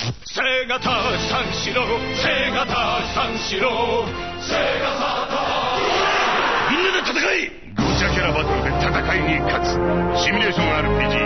セガタサンシロ郎セガタサンシロ郎。セガサタみんなで戦いゴチャキャラバトルで戦いに勝つシミュレーション RPG